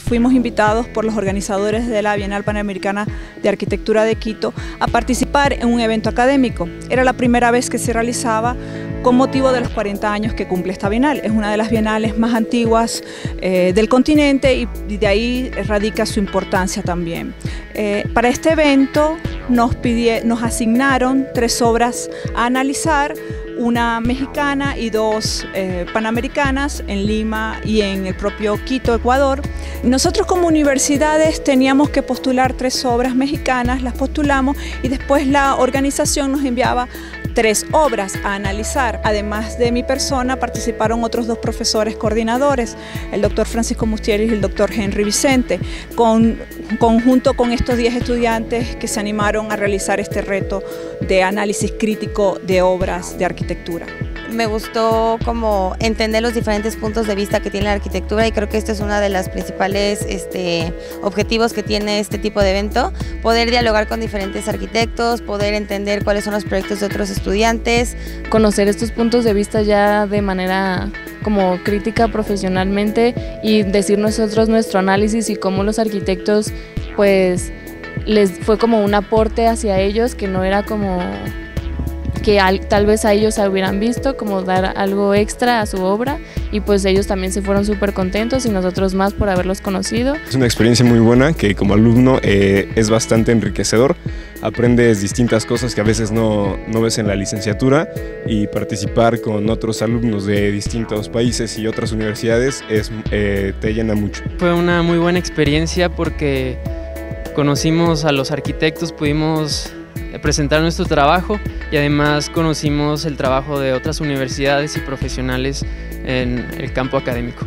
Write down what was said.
Fuimos invitados por los organizadores de la Bienal Panamericana de Arquitectura de Quito a participar en un evento académico. Era la primera vez que se realizaba con motivo de los 40 años que cumple esta bienal. Es una de las bienales más antiguas eh, del continente y de ahí radica su importancia también. Eh, para este evento nos, asignaron tres obras a analizar una mexicana y dos eh, panamericanas en Lima y en el propio Quito, Ecuador. Nosotros como universidades teníamos que postular tres obras mexicanas, las postulamos y después la organización nos enviaba tres obras a analizar. Además de mi persona, participaron otros dos profesores coordinadores, el doctor Francisco Mustieres y el doctor Henry Vicente, con, conjunto con estos 10 estudiantes que se animaron a realizar este reto de análisis crítico de obras de arquitectura me gustó como entender los diferentes puntos de vista que tiene la arquitectura y creo que este es uno de los principales este, objetivos que tiene este tipo de evento, poder dialogar con diferentes arquitectos, poder entender cuáles son los proyectos de otros estudiantes. Conocer estos puntos de vista ya de manera como crítica profesionalmente y decir nosotros nuestro análisis y cómo los arquitectos pues les fue como un aporte hacia ellos que no era como que tal vez a ellos hubieran visto como dar algo extra a su obra y pues ellos también se fueron súper contentos y nosotros más por haberlos conocido. Es una experiencia muy buena que como alumno eh, es bastante enriquecedor, aprendes distintas cosas que a veces no, no, ves en la licenciatura y participar con otros alumnos de distintos países y otras universidades es, eh, te llena mucho. Fue una muy buena experiencia porque conocimos a los arquitectos, pudimos presentar nuestro trabajo y además conocimos el trabajo de otras universidades y profesionales en el campo académico.